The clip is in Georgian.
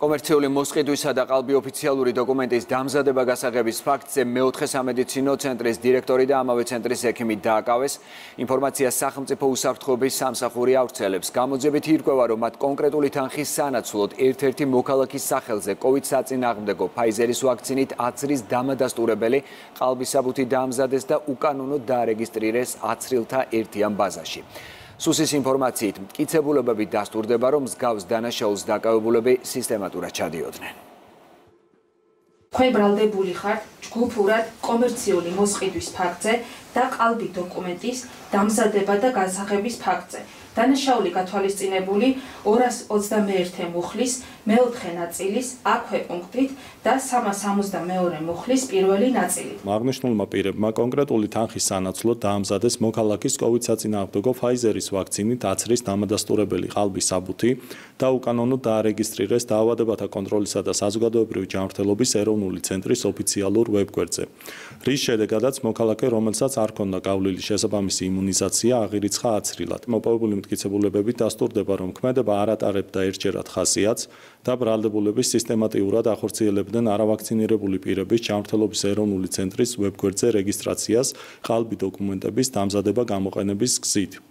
კომერციული მოსყიდვისა და ყალბი ოფიციალური დოკუმენტის დამზადება გასაღების ფაქტზე მეოთხე სამედიცინო ცენტრის დირექტორი და ამავე ცენტრის ექიმი დააკავეს. ინფორმაციას სახელმწიფო უსაფრთხოების სამსახური ავრცელებს. გამოძებით ირკვევა, რომ მათ კონკრეტული თანხის სანაცვლოდ ერთ-ერთი მოქალაქის სახელზე COVID საწინააღმდეგო Pfizer-ის ვაქცინით აცრის დამადასტურებელი ყალბის საბუთი დაამზადეს და უკანონოდ დაარეგისტრირეს აცრილთა ერთიან ბაზაში. სუსის ინფორმაციით მტკიცებულებები დასტურდება, რომ მსგავს დანაშაულს დაკავებულები სისტემატურად ჩადიოდნენ. თქვენ ბრალდებული ხართ ჯგუფურად კომერციული მოსყიდვის ფაქტზე და ყალბი დოკუმენტის დამზადება და განსახების ფაქტზე. დანაშაული გათვალისწინებული 221 მუხლის მეოთხე ნაწილის აქვე პუნქტით და 362 მუხლის პირველი ნაწილი. მაგნიშნულმა პირებმა კონკრეტული თანხის სანაცვლოდ დაამზადეს მოქალაქის COVID საწინააღმდეგო Pfizer-ის ვაქცინით აცრის დამადასტურებელი ყალბის საბუთი და უკანონოდ დაარეგისტრირეს დაავადებათა კონტროლისა და საზოგადოებრივი ჯანმრთელობის ეროვნული ცენტრის ოფიციალურ ვებგვერდზე. რის შედეგადაც მოქალაქე, რომელსაც არ ქონდა გავლილი შესაბამისი იმუნიზაცია, აღირიცხა აცრილად. მოპოვებული მტკიცებულებები დასტურდება, რომ ქმედება არ ატარებდა ერთჯერად ხასიათს და ბრალდებულების სისტემატიურად ახორციელებდნენ არავაქცინირებული პირების ჯანმრთელობის ეროვნული ცენტრის ვებგვერდზე რეგისტრაციას ყალბი დოკუმენტების დამზადება გამოყენების გზით.